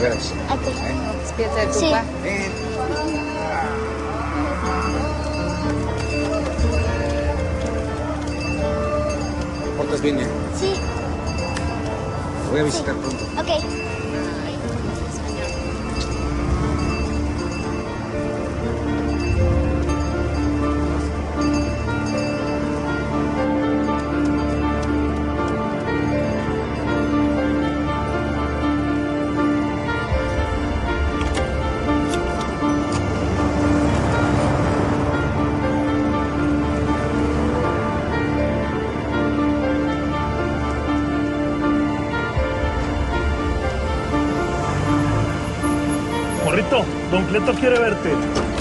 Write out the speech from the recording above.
Gracias. Okay. De tu sí. papá. Bien? ¿eh? Sí. Voy a visitar pronto. Ok. Don Cleto quiere verte.